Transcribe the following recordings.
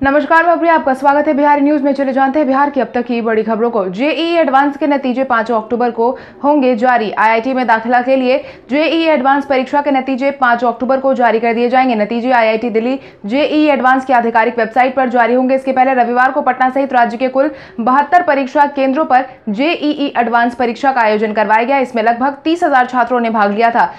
नमस्कार, मैं प्रिया, आपका स्वागत है बिहार न्यूज़ में। चले जानते हैं बिहार की अब तक की बड़ी खबरों को। जेईई एडवांस के नतीजे 5 अक्टूबर को होंगे जारी। आईआईटी में दाखिला के लिए जेईई एडवांस परीक्षा के नतीजे 5 अक्टूबर को जारी कर दिए जाएँगे। नतीजे आईआईटी दिल्ली, जेईई एडवांस की आधिकारिक वेबसाइट पर जारी होंगे। इसके पहले रविवार को पटना सहित राज्य के कुल बहत्तर परीक्षा केंद्रों पर जेईई एडवांस परीक्षा का आयोजन करवाया गया। इसमें लगभग तीस छात्रों ने भाग लिया था।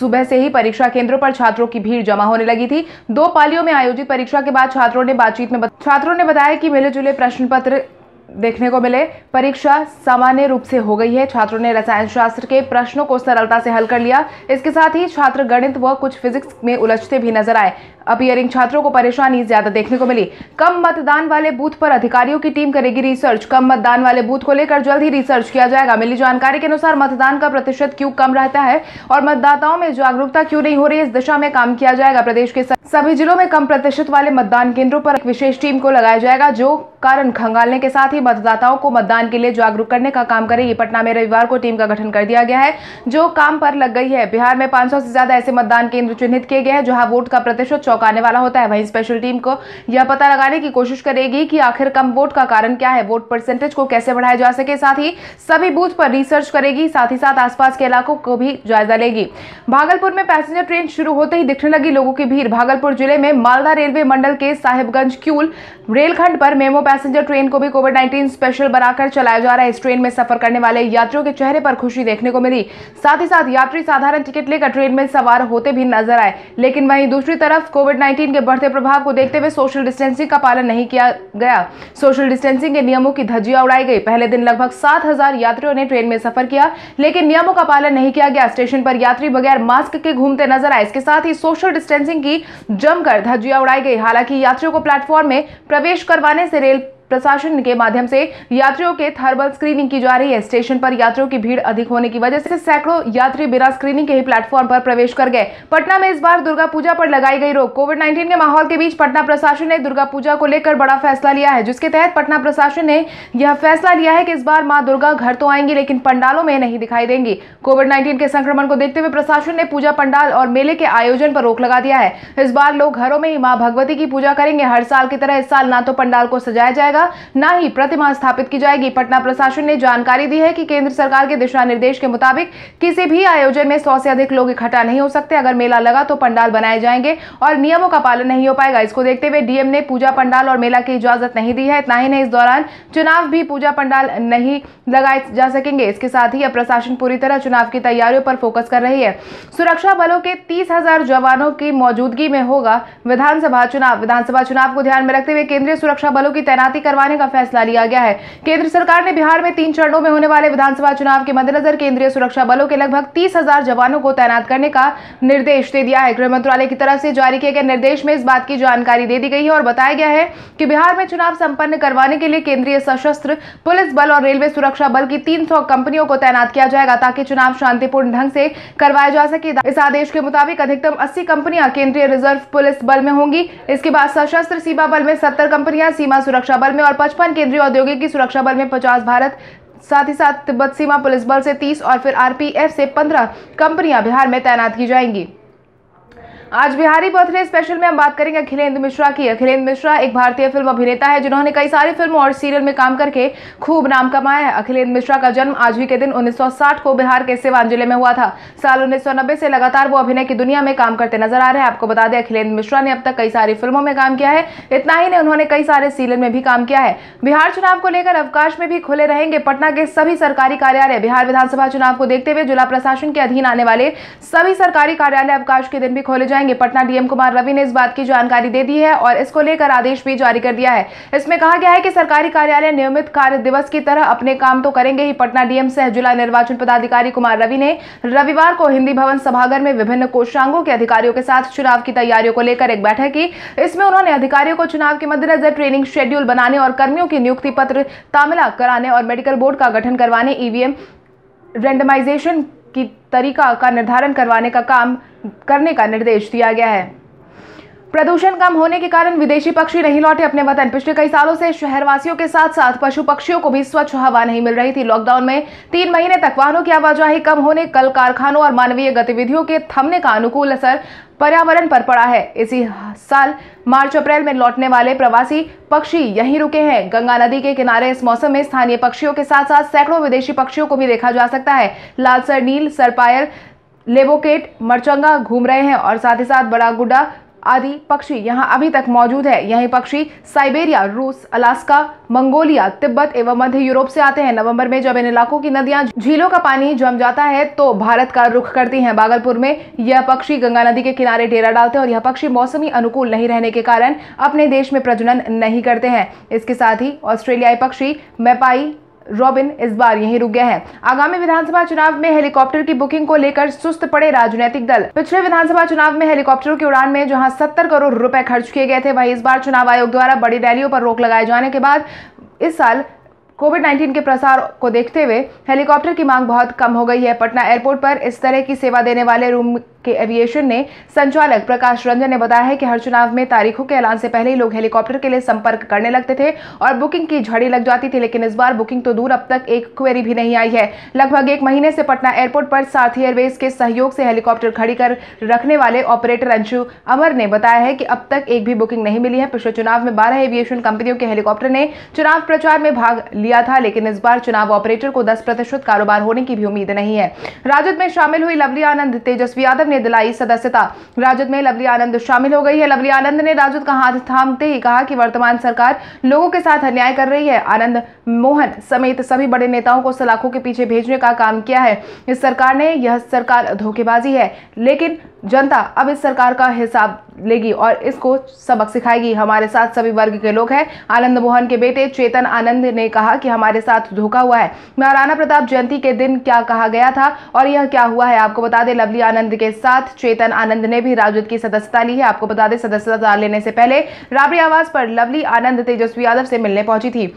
सुबह से ही परीक्षा केंद्रों पर छात्रों की भीड़ जमा होने लगी थी। दो पालियों में आयोजित परीक्षा के बाद छात्रों ने बातचीत में छात्रों ने बताया कि मिले जुले प्रश्न पत्र देखने को मिले। परीक्षा सामान्य रूप से हो गई है। छात्रों ने रसायन शास्त्र के प्रश्नों को सरलता से हल कर लिया। इसके साथ ही छात्र गणित व कुछ फिजिक्स में उलझते भी नज़र आए। अपियरिंग छात्रों को परेशानी ज़्यादा देखने को मिली। कम मतदान वाले बूथ पर अधिकारियों की टीम करेगी रिसर्च कम मतदान वाले बूथ को लेकर जल्द ही रिसर्च किया जाएगा। मिली जानकारी के अनुसार मतदान का प्रतिशत क्यों कम रहता है और मतदाताओं में जागरूकता क्यों नहीं हो रही इस दिशा में काम किया जाएगा। प्रदेश के सभी जिलों में कम प्रतिशत वाले मतदान केंद्रों पर एक विशेष टीम को लगाया जाएगा, जो कारण खंगालने के साथ ही मतदाताओं को मतदान के लिए जागरूक करने का काम करेगी पटना में रविवार को टीम का गठन कर दिया गया है, जो काम पर लग गई है। बिहार में 500 से ज़्यादा ऐसे मतदान केंद्र चिन्हित किए गए हैं, जहाँ वोट का प्रतिशत चौंकाने वाला होता है। वहीं स्पेशल टीम को यह पता लगाने की कोशिश करेगी कि आखिर कम वोट का कारण क्या है। वोट परसेंटेज को कैसे बढ़ाया जा सके, साथ ही सभी बूथ पर रिसर्च करेगी, साथ ही साथ आसपास के इलाकों को भी जायजा लेगी। भागलपुर में पैसेंजर ट्रेन शुरू होते ही दिखने लगी लोगों की भीड़। भागलपुर ज़िले में मालदा रेलवे मंडल के साहिबगंज क्यूल रेलखंड पर मेमो पैसेंजर ट्रेन को भी कोविड नाइन्टीन स्पेशल बनाकर चलाया जा रहा है। इस ट्रेन में सफ़र करने वाले यात्रियों के चेहरे पर खुशी देखने को मिली। साथ ही साथ यात्री साधारण टिकट लेकर ट्रेन में सवार होते भी नज़र आए। लेकिन वहीं दूसरी तरफ़ कोविड नाइन्टीन के बढ़ते प्रभाव को देखते हुए सोशल डिस्टेंसिंग का पालन नहीं किया गया। सोशल डिस्टेंसिंग के नियमों की धज्जियाँ उड़ाई गई। पहले दिन लगभग सात हज़ार यात्रियों ने ट्रेन में सफ़र किया, लेकिन नियमों का पालन नहीं किया गया। स्टेशन पर यात्री बगैर मास्क के घूमते नज़र आए। इसके साथ ही सोशल डिस्टेंसिंग की जमकर धज्जियाँ उड़ाई गई। हालाँकि यात्रियों को प्लेटफॉर्म में प्रवेश करवाने से रेल प्रशासन के माध्यम से यात्रियों के थर्मल स्क्रीनिंग की जा रही है। स्टेशन पर यात्रियों की भीड़ अधिक होने की वजह से सैकड़ों यात्री बिना स्क्रीनिंग के ही प्लेटफॉर्म पर प्रवेश कर गए। पटना में इस बार दुर्गा पूजा पर लगाई गई रोक। कोविड 19 के माहौल के बीच पटना प्रशासन ने दुर्गा पूजा को लेकर बड़ा फैसला लिया है, जिसके तहत पटना प्रशासन ने यह फैसला लिया है कि इस बार माँ दुर्गा घर तो आएँगी, लेकिन पंडालों में नहीं दिखाई देंगी। कोविड नाइन्टीन के संक्रमण को देखते हुए प्रशासन ने पूजा पंडाल और मेले के आयोजन पर रोक लगा दिया है। इस बार लोग घरों में ही माँ भगवती की पूजा करेंगे। हर साल की तरह इस साल ना तो पंडाल को सजाया जाएगा न ही प्रतिमा स्थापित की जाएगी। पटना प्रशासन ने जानकारी दी है कि केंद्र सरकार के दिशा निर्देश के मुताबिक किसी भी आयोजन में सौ से अधिक लोग इकट्ठा नहीं हो सकते। अगर मेला लगा तो पंडाल बनाए जाएँगे और नियमों का पालन नहीं हो पाएगा। इसको देखते हुए डीएम ने पूजा पंडाल और मेला की इजाज़त नहीं दी है। इतना ही नहीं, इस दौरान चुनाव भी पूजा पंडाल नहीं लगाए जा सकेंगे। इसके साथ ही अब प्रशासन पूरी तरह चुनाव की तैयारियों पर फोकस कर रही है। सुरक्षा बलों के तीस हज़ार जवानों की मौजूदगी में होगा विधानसभा चुनाव। विधानसभा चुनाव को ध्यान में रखते हुए केंद्रीय सुरक्षा बलों की तैनाती करवाने का फैसला लिया गया है। केंद्र सरकार ने बिहार में तीन चरणों में होने वाले विधानसभा चुनाव के मद्देनजर केंद्रीय सुरक्षा बलों के लगभग तीस हज़ार जवानों को तैनात करने का निर्देश दे दिया है। गृह मंत्रालय की तरफ़ से जारी किए गए निर्देश में इस बात की जानकारी दे दी गई है और बताया गया है कि बिहार में चुनाव संपन्न करवाने के लिए केंद्रीय सशस्त्र, पुलिस बल और रेलवे सुरक्षा बल की तीन सौ कंपनियों को तैनात किया जाएगा ताकि चुनाव शांतिपूर्ण ढंग से करवाया जा सके। इस आदेश के मुताबिक अधिकतम अस्सी कंपनियाँ केंद्रीय रिज़र्व पुलिस बल में होंगी। इसके बाद सशस्त्र सीमा बल में सत्तर कंपनियाँ, सीमा सुरक्षा बल में और पचपन केंद्रीय औद्योगिकी सुरक्षा बल में पचास भारत, साथ ही साथ तिब्बत सीमा पुलिस बल से 30 और फिर आरपीएफ से 15 कंपनियाँ बिहार में तैनात की जाएँगी। आज बिहारी बर्थडे स्पेशल में हम बात करेंगे अखिलेंद्र मिश्रा की। अखिलेंद्र मिश्रा एक भारतीय फ़िल्म अभिनेता है, जिन्होंने कई सारी फ़िल्मों और सीरियल में काम करके खूब नाम कमाया है। अखिलेंद्र मिश्रा का जन्म आज भी के दिन 1960 को बिहार के सिवान ज़िले में हुआ था। साल 1990 से लगातार वो अभिनय की दुनिया में काम करते नज़र आ रहे हैं। आपको बता दें, अखिलेंद्र मिश्रा ने अब तक कई सारी फ़िल्मों में काम किया है। इतना ही नहीं, उन्होंने कई सारे सीरियल में भी काम किया है। बिहार चुनाव को लेकर अवकाश में भी खुले रहेंगे पटना के सभी सरकारी कार्यालय। बिहार विधानसभा चुनाव को देखते हुए जिला प्रशासन के अधीन आने वाले सभी सरकारी कार्यालय अवकाश के दिन भी खोले जाएँगे। पटना डीएम कुमार रवि ने इस बात की जानकारी दे दी है और इसको लेकर आदेश भी जारी कर दिया है। इसमें कहा गया है कि सरकारी कार्यालय नियमित कार्य दिवस की तरह अपने काम तो करेंगे ही। पटना डीएम सह जिला निर्वाचन पदाधिकारी कुमार रवि ने रविवार को हिंदी भवन सभागर में विभिन्न कोषांगों के अधिकारियों के साथ चुनाव की तैयारियों को लेकर एक बैठक की। इसमें उन्होंने अधिकारियों को चुनाव के मद्देनजर ट्रेनिंग शेड्यूल बनाने और कर्मियों की नियुक्ति पत्र तामिला कराने और मेडिकल बोर्ड का गठन करवाने, ईवीएम रेंडमाइजेशन की तरीका का निर्धारण करवाने का काम करने का निर्देश दिया गया है। प्रदूषण कम होने के कारण विदेशी पक्षी नहीं लौटे अपने वतन। पिछले कई सालों से शहरवासियों के साथ साथ पशु पक्षियों को भी स्वच्छ हवा नहीं मिल रही थी। लॉकडाउन में तीन महीने तक वाहनों की आवाजाही कम होने, कल कारखानों और मानवीय गतिविधियों के थमने का अनुकूल असर पर्यावरण पर पड़ा है। इसी साल मार्च अप्रैल में लौटने वाले प्रवासी पक्षी यहीं रुके हैं। गंगा नदी के किनारे इस मौसम में स्थानीय पक्षियों के साथ साथ सैकड़ों विदेशी पक्षियों को भी देखा जा सकता है। लाल सर नील सरपायल लेबोकेट, मरचंगा घूम रहे हैं और साथ ही साथ बड़ा गुड्डा आदि पक्षी यहाँ अभी तक मौजूद है। यही पक्षी साइबेरिया, रूस, अलास्का, मंगोलिया, तिब्बत एवं मध्य यूरोप से आते हैं। नवंबर में जब इन इलाकों की नदियाँ, झीलों का पानी जम जाता है तो भारत का रुख करती हैं। बागलपुर में यह पक्षी गंगा नदी के किनारे डेरा डालते हैं और यह पक्षी मौसमी अनुकूल नहीं रहने के कारण अपने देश में प्रजनन नहीं करते हैं। इसके साथ ही ऑस्ट्रेलियाई पक्षी मैपाई रॉबिन इस बार यहीं रुक गए हैं। आगामी विधानसभा चुनाव में हेलीकॉप्टर की बुकिंग को लेकर सुस्त पड़े राजनीतिक दल। पिछले विधानसभा चुनाव में हेलीकॉप्टरों की उड़ान में जहाँ 70 करोड़ रुपए खर्च किए गए थे, वहीं इस बार चुनाव आयोग द्वारा बड़ी रैलियों पर रोक लगाए जाने के बाद इस साल कोविड 19 के प्रसार को देखते हुए हेलीकॉप्टर की मांग बहुत कम हो गई है। पटना एयरपोर्ट पर इस तरह की सेवा देने वाले रूम के एविएशन ने संचालक प्रकाश रंजन ने बताया है कि हर चुनाव में तारीखों के ऐलान से पहले ही लोग हेलीकॉप्टर के लिए संपर्क करने लगते थे और बुकिंग की झड़ी लग जाती थी, लेकिन इस बार बुकिंग तो दूर अब तक एक क्वेरी भी नहीं आई है। लगभग एक महीने से पटना एयरपोर्ट पर साथी एयरवेज के सहयोग से हेलीकॉप्टर खड़ी कर रखने वाले ऑपरेटर अंशु अमर ने बताया है कि अब तक एक भी बुकिंग नहीं मिली है। पिछले चुनाव में बारह एविएशन कंपनियों के हेलीकॉप्टर ने चुनाव प्रचार में भाग लिया था, लेकिन इस बार चुनाव ऑपरेटर को दस कारोबार होने की भी उम्मीद नहीं है। राजद में शामिल हुई लवली आनंद, तेजस्वी यादव ने दिलाई सदस्यता। राजद में लवली आनंद शामिल हो गई है। लवली आनंद ने राजद का हाथ थामते ही कहा कि वर्तमान सरकार लोगों के साथ अन्याय कर रही है। आनंद मोहन समेत सभी बड़े नेताओं को सलाखों के पीछे भेजने का काम किया है। इस सरकार ने यह सरकार धोखेबाजी है, लेकिन जनता अब इस सरकार का हिसाब लेगी और इसको सबक सिखाएगी। हमारे साथ सभी वर्ग के लोग हैं। आनंद मोहन के बेटे चेतन आनंद ने कहा कि हमारे साथ धोखा हुआ है। महाराणा प्रताप जयंती के दिन क्या कहा गया था और यह क्या हुआ है आपको बता दें। लवली आनंद के साथ चेतन आनंद ने भी राजद की सदस्यता ली है। आपको बता दें, सदस्यता लेने से पहले राबड़ी आवास पर लवली आनंद तेजस्वी यादव से मिलने पहुँची थी।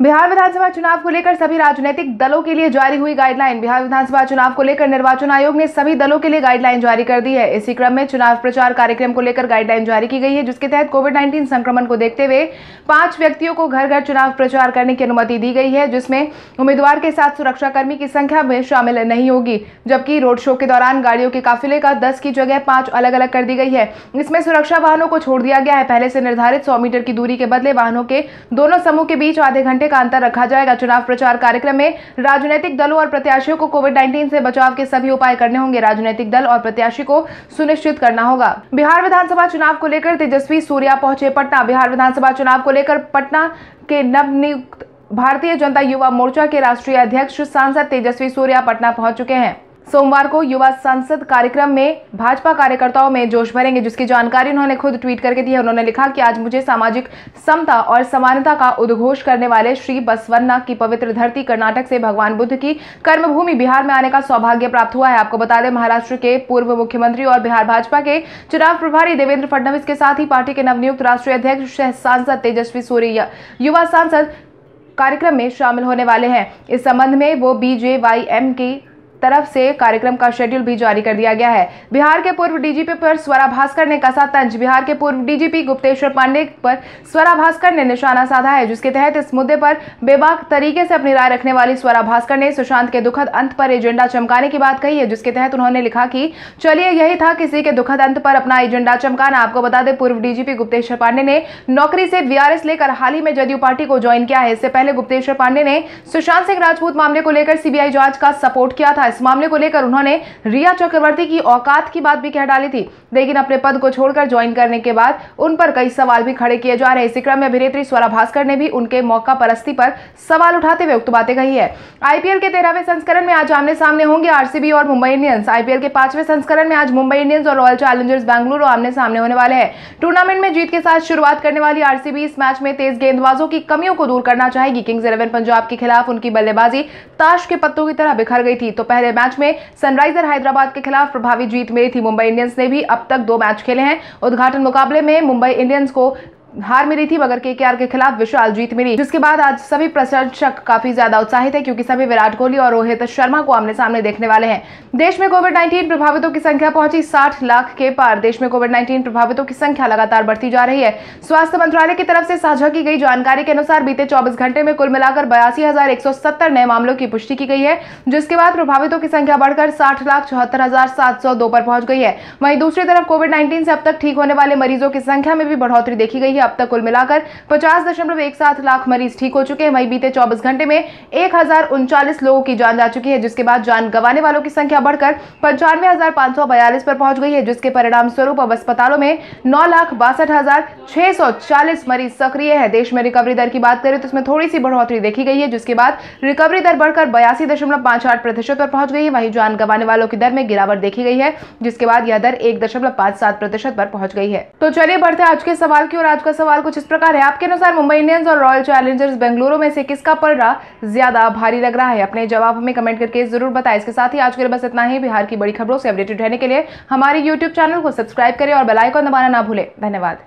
बिहार विधानसभा चुनाव को लेकर सभी राजनीतिक दलों के लिए जारी हुई गाइडलाइन बिहार विधानसभा चुनाव को लेकर निर्वाचन आयोग ने सभी दलों के लिए गाइडलाइन जारी कर दी है। इसी क्रम में चुनाव प्रचार कार्यक्रम को लेकर गाइडलाइन जारी की गई है, जिसके तहत कोविड नाइन्टीन संक्रमण को देखते हुए पाँच व्यक्तियों को घर घर चुनाव प्रचार करने की अनुमति दी गई है, जिसमें उम्मीदवार के साथ सुरक्षाकर्मी की संख्या में शामिल नहीं होगी, जबकि रोड शो के दौरान गाड़ियों के काफिले का दस की जगह पाँच अलग अलग कर दी गई है। इसमें सुरक्षा वाहनों को छोड़ दिया गया है। पहले से निर्धारित सौ मीटर की दूरी के बदले वाहनों के दोनों समूह के बीच आधे घंटे का अंतर रखा जाएगा। चुनाव प्रचार कार्यक्रम में राजनीतिक दलों और प्रत्याशियों को कोविड 19 से बचाव के सभी उपाय करने होंगे। राजनीतिक दल और प्रत्याशी को सुनिश्चित करना होगा। बिहार विधानसभा चुनाव को लेकर तेजस्वी सूर्या पहुँचे पटना। बिहार विधानसभा चुनाव को लेकर पटना के नवनियुक्त भारतीय जनता युवा मोर्चा के राष्ट्रीय अध्यक्ष सांसद तेजस्वी सूर्या पटना पहुँच चुके हैं। सोमवार को युवा संसद कार्यक्रम में भाजपा कार्यकर्ताओं में जोश भरेंगे, जिसकी जानकारी उन्होंने खुद ट्वीट करके दी है। उन्होंने लिखा कि आज मुझे सामाजिक समता और समानता का उद्घोष करने वाले श्री बसवन्ना की पवित्र धरती कर्नाटक से भगवान बुद्ध की कर्मभूमि बिहार में आने का सौभाग्य प्राप्त हुआ है। आपको बता दें, महाराष्ट्र के पूर्व मुख्यमंत्री और बिहार भाजपा के चुनाव प्रभारी देवेंद्र फडणवीस के साथ ही पार्टी के नवनियुक्त राष्ट्रीय अध्यक्ष सांसद तेजस्वी सूर्य युवा सांसद कार्यक्रम में शामिल होने वाले हैं। इस संबंध में वो बीजेवाईएम की तरफ़ से कार्यक्रम का शेड्यूल भी जारी कर दिया गया है। बिहार के पूर्व डीजीपी पर स्वरा भास्कर ने कसा तंज। बिहार के पूर्व डीजीपी गुप्तेश्वर पांडे पर स्वरा भास्कर ने निशाना साधा है, जिसके तहत इस मुद्दे पर बेबाक तरीके से अपनी राय रखने वाली स्वरा भास्कर ने सुशांत के दुखद अंत पर एजेंडा चमकाने की बात कही है, जिसके तहत उन्होंने लिखा कि, चलिए, यही था किसी के दुखद अंत पर अपना एजेंडा चमकाना। आपको बता दें, पूर्व डीजीपी गुप्तेश्वर पांडे ने नौकरी से वीआरएस लेकर हाल ही में जदयू पार्टी को ज्वाइन किया है। इससे पहले गुप्तेश्वर पांडे ने सुशांत सिंह राजपूत मामले को लेकर सीबीआई जाँच का सपोर्ट किया था। इस मामले को लेकर उन्होंने रिया चक्रवर्ती की औकात की बात भी कह डाली थी, लेकिन अपने पद को छोड़कर ज्वाइन करने के बाद उन पर कई सवाल भी खड़े किए जा रहे हैं। इसी क्रम में अभिनेत्री स्वरा भास्कर ने भी उनके मौका परस्ती पर सवाल उठाते हुए उक्त बातें कही है। आईपीएल के तेरहवें संस्करण में आज आमने सामने होंगे आरसीबी और मुंबई इंडियंस। आईपीएल के पाँचवें संस्करण में आज मुंबई इंडियंस और रॉयल चैलेंजर्स बैंगलुरु आमने सामने होने वाले हैं। टूर्नामेंट में जीत के साथ शुरुआत करने वाली आरसीबी इस मैच में तेज गेंदबाजों की कमियों को दूर करना चाहेगी। किंग्स इलेवन पंजाब के खिलाफ उनकी बल्लेबाजी ताश के पत्तों की तरह बिखर गई थी। तो पहले मैच में सनराइजर हैदराबाद के खिलाफ प्रभावी जीत मिली थी मुंबई इंडियंस ने भी। अब तक दो मैच खेले हैं। उद्घाटन मुकाबले में मुंबई इंडियंस को हार मिली थी, मगर के के खिलाफ विशाल जीत मिली। जिसके बाद आज सभी प्रशंसक काफ़ी ज़्यादा उत्साहित है, क्योंकि सभी विराट कोहली और रोहित शर्मा को आमने सामने देखने वाले हैं। देश में कोविड नाइन्टीन प्रभावितों की संख्या पहुँची साठ लाख के पार। देश में कोविड नाइन्टीन प्रभावितों की संख्या लगातार बढ़ती जा रही है। स्वास्थ्य मंत्रालय की तरफ़ से साझा की गई जानकारी के अनुसार बीते चौबीस घंटे में कुल मिलाकर बयासी नए मामलों की पुष्टि की गई है, जिसके बाद प्रभावितों की संख्या बढ़कर साठ लाख चौहत्तर हज़ार सात सौ दो पर पहुँच गई है। वहीं दूसरी तरफ़ कोविड नाइन्टीन से अब तक ठीक होने वाले मरीजों की संख्या में भी बढ़ोतरी देखी गई है। अब तक कुल मिलाकर पचास दशमलव एक सात लाख मरीज़ ठीक हो चुके हैं। वहीं बीते चौबीस घंटे में एक हज़ार उनचालीस लोगों की जान जा चुकी है, जिसके बाद जान गंवाने वालों की संख्या बढ़कर पंचानवे हज़ार पाँच सौ बयालीस पर पहुँच गई है, जिसके परिणाम स्वरूप अब अस्पतालों में नौ लाख बासठ हज़ार छह सौ चालीस मरीज़ सक्रिय है। देश में रिकवरी दर की बात करें तो इसमें थोड़ी सी बढ़ोतरी देखी गई है, जिसके बाद रिकवरी दर बढ़कर बयासी दशमलव पाँच आठ प्रतिशत पर पहुँच गई है। वहीं जान गंवाने वालों की दर में गिरावट देखी गई है, जिसके बाद यह दर एक दशमलव पाँच सात प्रतिशत पर पहुँच गई है। तो चलिए बढ़ते आज के सवाल की और आज का सवाल कुछ इस प्रकार है। आपके अनुसार मुंबई इंडियंस और रॉयल चैलेंजर्स बेंगलुरु में से किसका पलड़ा ज़्यादा भारी लग रहा है? अपने जवाब हमें कमेंट करके ज़रूर बताएँ। इसके साथ ही आज के लिए बस इतना ही। बिहार की बड़ी खबरों से अपडेटेड रहने के लिए हमारे यूट्यूब चैनल को सब्सक्राइब करें और बेलाइकॉन दबाना ना भूलें। धन्यवाद।